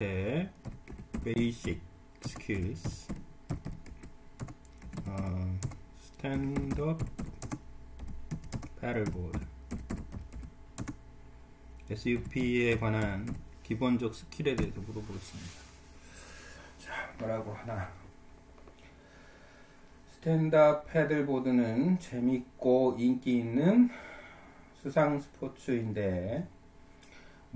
네, basic skills. 어, stand-up paddleboard SUP에 관한 기본적 skill에 대해서 물어보겠습니다. 자, 뭐라고 하나. stand-up paddleboard는 재밌고 인기 있는 수상 스포츠인데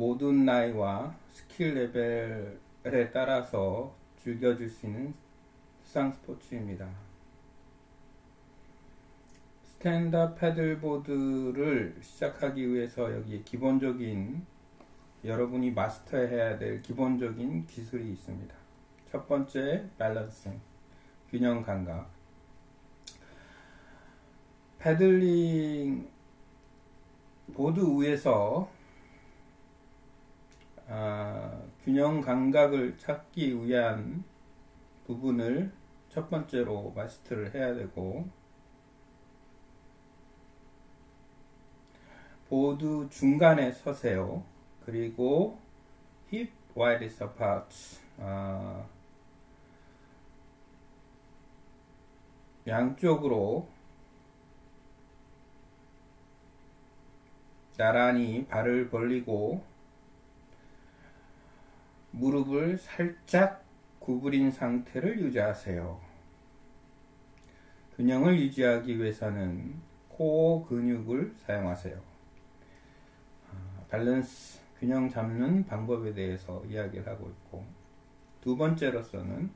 모든 나이와 skill level에 따라서 즐겨줄 수 있는 수상 스포츠입니다. stand-up paddleboard를 시작하기 위해서 여기 기본적인 여러분이 마스터해야 될 기본적인 기술이 있습니다. 첫 번째 balancing 균형 감각 paddling 보드 위에서 아, 균형 감각을 찾기 위한 부분을 첫 번째로 마스터를 해야 되고 보드 중간에 서세요. 그리고 hip widest apart 아, 양쪽으로 나란히 발을 벌리고 무릎을 살짝 구부린 상태를 유지하세요. 균형을 유지하기 위해서는 코어 근육을 사용하세요. 아, 밸런스, 균형 잡는 방법에 대해서 이야기를 하고 있고 두 번째로서는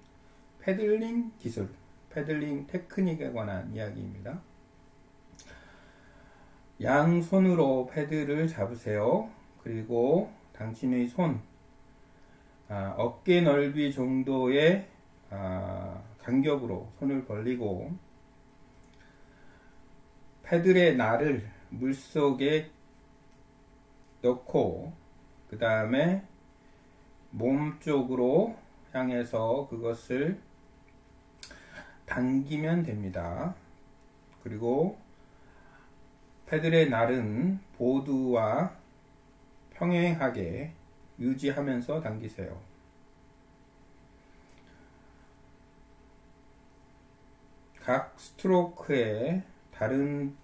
paddling 기술, paddling 테크닉에 관한 이야기입니다. 양손으로 패들을 잡으세요. 그리고 당신의 손, 아, 어깨 넓이 정도의 아, 간격으로 손을 벌리고 패들의 날을 물속에 넣고 그 다음에 몸 쪽으로 향해서 그것을 당기면 됩니다. 그리고 패들의 날은 보드와 평행하게 유지하면서 당기세요. 각 스트로크의 다른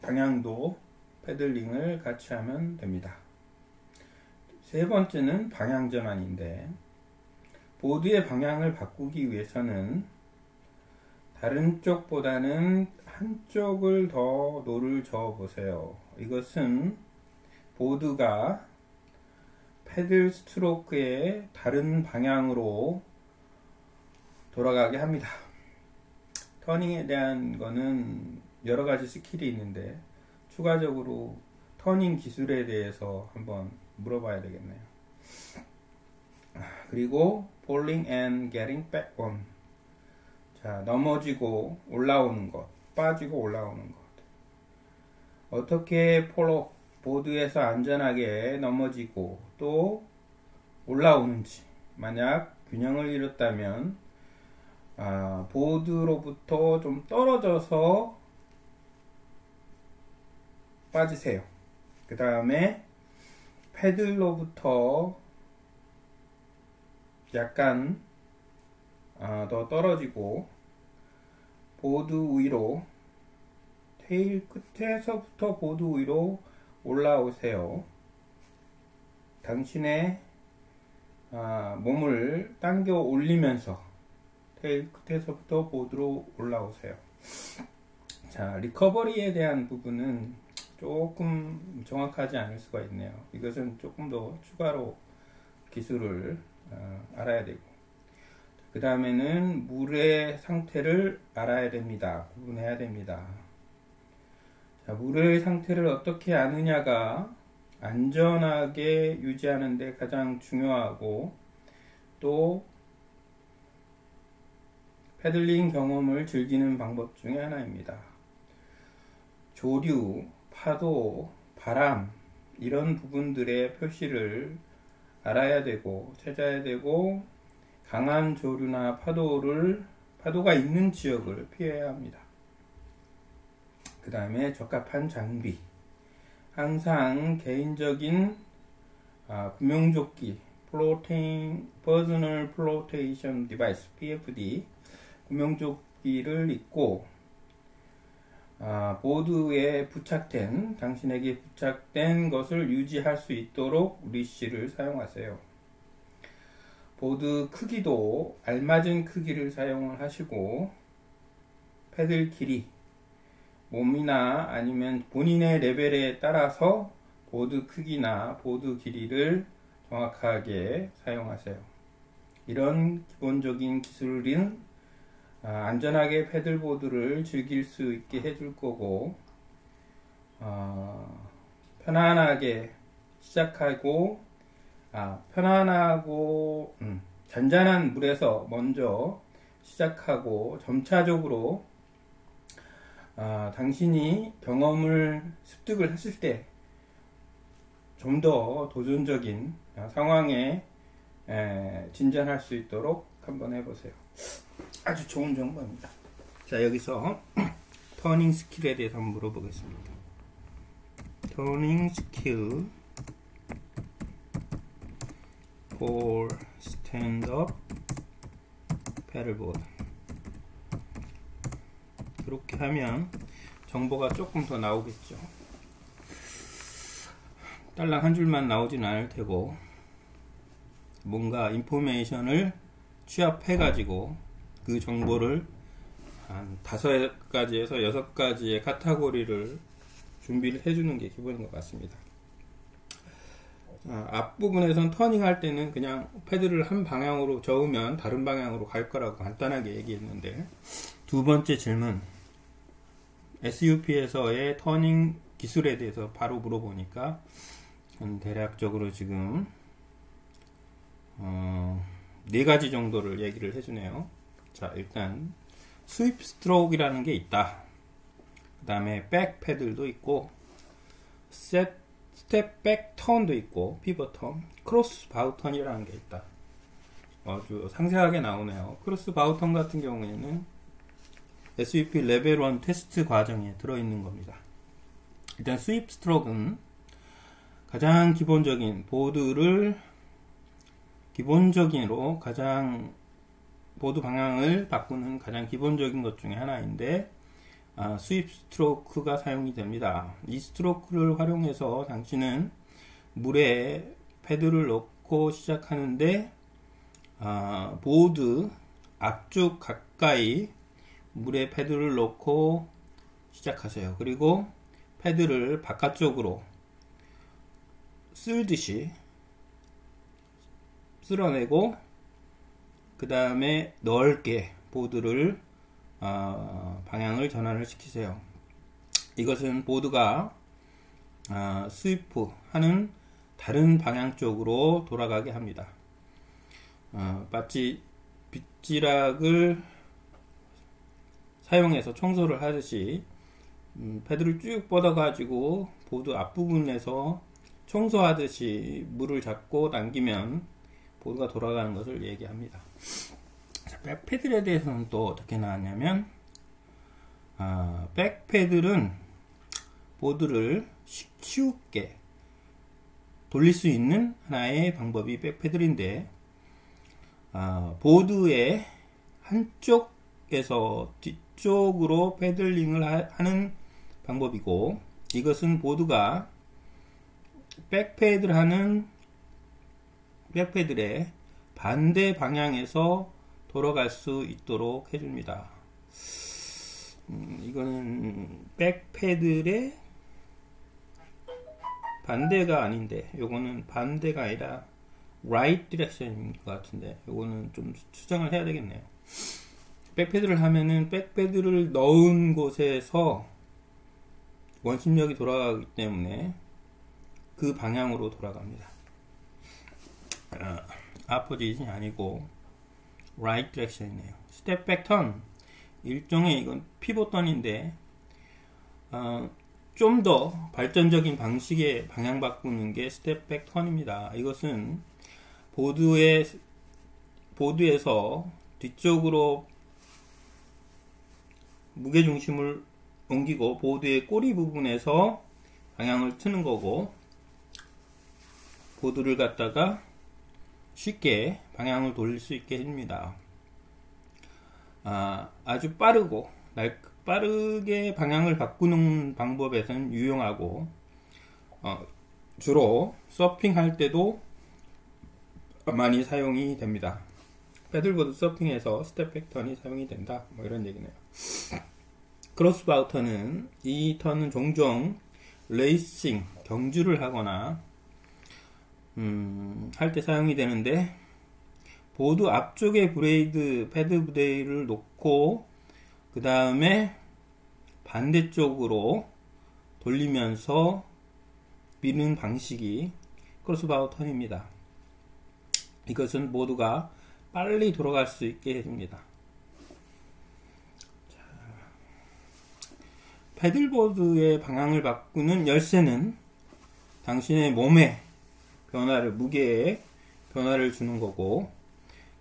방향도 paddling을 같이 하면 됩니다. 세 번째는 방향 전환인데 보드의 방향을 바꾸기 위해서는 다른 쪽보다는 한쪽을 더 노를 저어 보세요. 이것은 보드가 패들 스트로크의 다른 방향으로 돌아가게 합니다. turning에 대한 거는 여러 가지 skill이 있는데 추가적으로 turning 기술에 대해서 한번 물어봐야 되겠네요. 그리고 falling and getting back on. 자, 넘어지고 올라오는 것, 빠지고 올라오는 것. 어떻게 paddleboard에서 안전하게 넘어지고 또 올라오는지 만약 균형을 잃었다면 아, 보드로부터 좀 떨어져서 빠지세요. 그 다음에 패들로부터 약간 아, 더 떨어지고 보드 위로 테일 끝에서부터 보드 위로 올라오세요. 당신의 아, 몸을 당겨 올리면서 테일 끝에서부터 보드로 올라오세요. 자, 리커버리에 대한 부분은 조금 정확하지 않을 수가 있네요. 이것은 조금 더 추가로 기술을 어, 알아야 되고 그 다음에는 물의 상태를 알아야 됩니다. 구분해야 됩니다. 자, 물의 상태를 어떻게 아느냐가 안전하게 유지하는 데 가장 중요하고 또 패들링 경험을 즐기는 방법 중에 하나입니다. 조류, 파도, 바람 이런 부분들의 표시를 알아야 되고 찾아야 되고 강한 조류나 파도를 파도가 있는 지역을 피해야 합니다. 그 다음에 적합한 장비. 항상 개인적인 아, 구명조끼 플로팅 Personal Flotation Device PFD 구명조끼를 입고 아, 보드에 부착된 당신에게 부착된 것을 유지할 수 있도록 리쉬를 사용하세요. 보드 크기도 알맞은 크기를 사용을 하시고 패들 길이 몸이나 아니면 본인의 레벨에 따라서 보드 크기나 보드 길이를 정확하게 사용하세요. 이런 기본적인 기술은 아, 안전하게 paddleboard를 즐길 수 있게 해줄 거고 어, 편안하게 시작하고 아, 편안하고 음, 잔잔한 물에서 먼저 시작하고 점차적으로 아, 당신이 경험을 습득을 했을 때 좀 더 도전적인 상황에 에, 진전할 수 있도록 한번 해보세요. 아주 좋은 정보입니다. 자 여기서 turning skill에 대해서 한번 물어보겠습니다. turning skill for stand-up paddleboard 이렇게 하면 정보가 조금 더 나오겠죠. 딸랑 한 줄만 나오진 않을 테고 뭔가 information을 취합해 가지고 그 정보를 한 다섯 가지에서 여섯 가지의 카테고리를 준비를 해주는 게 기본인 것 같습니다. 아, 앞부분에선 터닝 할 때는 그냥 패드를 한 방향으로 저으면 다른 방향으로 갈 거라고 간단하게 얘기했는데 두 번째 질문 SUP에서의 터닝 기술에 대해서 바로 물어보니까 대략적으로 지금 어, 네 가지 정도를 얘기를 해주네요. 자, 일단 sweep stroke이라는 게 있다. 그 다음에 back paddle도 있고 셋 step back turn도 있고 pivot turn, cross bow turn이라는 게 있다. 아주 상세하게 나오네요. cross bow turn 같은 경우에는 SUP 레벨 1 테스트 과정에 들어있는 겁니다. 일단 sweep stroke는 가장 기본적인 보드를 기본적으로 가장 보드 방향을 바꾸는 가장 기본적인 것 중에 하나인데 아, sweep stroke가 사용이 됩니다. 이 스트로크를 활용해서 당신은 물에 패들을 넣고 시작하는데 아, 보드 앞쪽 가까이 물에 패들을 넣고 시작하세요. 그리고 패들을 바깥쪽으로 쓸듯이 쓸어내고 그 다음에 넓게 보드를 어, 방향을 전환을 시키세요. 이것은 보드가 어, 스위프 하는 다른 방향 쪽으로 돌아가게 합니다. 어, 마치 빗지락을 사용해서 청소를 하듯이 음, 패드를 쭉 뻗어가지고 보드 앞부분에서 청소하듯이 물을 잡고 당기면 보드가 돌아가는 것을 얘기합니다. 자, 백패들에 대해서는 또 어떻게 나왔냐면 아, 백패들은 보드를 쉽게 돌릴 수 있는 하나의 방법이 백패들인데 아, 보드의 한쪽 에서 뒤쪽으로 패들링을 하는 방법이고 이것은 보드가 백패드를 하는 백패들의 반대 방향에서 돌아갈 수 있도록 해줍니다. 음, 이거는 백패들의 반대가 아닌데 요거는 반대가 아니라 right direction인 것 같은데 요거는 좀 수정을 해야 되겠네요. back paddle을 하면은 back paddle을 넣은 곳에서 원심력이 돌아가기 때문에 그 방향으로 돌아갑니다. 어, opposition이 아니고 right direction이네요. step back turn. 일종의 이건 pivot turn인데 어, 좀 더 발전적인 방식의 방향 바꾸는 게 step back turn입니다. 이것은 보드에 보드에서 뒤쪽으로 무게 중심을 옮기고 보드의 꼬리 부분에서 방향을 트는 거고 보드를 갖다가 쉽게 방향을 돌릴 수 있게 해줍니다. 아, 아주 빠르고 날, 빠르게 방향을 바꾸는 방법에서는 유용하고 어, 주로 서핑할 때도 많이 사용이 됩니다. 패들보드 서핑에서 step back turn이 사용이 된다. 뭐 이런 얘기네요. cross bow turn은 이 턴은 종종 레이싱 경주를 하거나 음, 할 때 사용이 되는데 보드 앞쪽에 blade 패들 blade를 놓고 그 다음에 반대쪽으로 돌리면서 미는 방식이 크로스바우 턴입니다. 이것은 모두가 빨리 돌아갈 수 있게 해줍니다. 패들보드의 방향을 바꾸는 열쇠는 당신의 몸에 변화를, 무게에 변화를 주는 거고,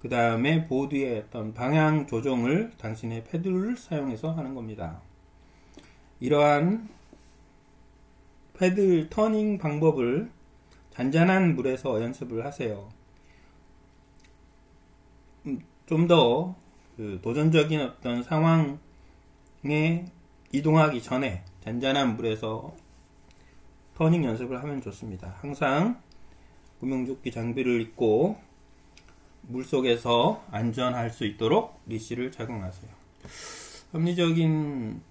그 다음에 보드의 어떤 방향 조정을 당신의 패드를 사용해서 하는 겁니다. 이러한 패들 turning 방법을 잔잔한 물에서 연습을 하세요. 음, 좀더 그 도전적인 어떤 상황에 이동하기 전에 잔잔한 물에서 turning 연습을 하면 좋습니다. 항상 구명조끼 장비를 입고 물속에서 안전할 수 있도록 leash를 착용하세요. 합리적인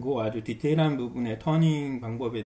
고 아주 디테일한 부분의 터닝 방법에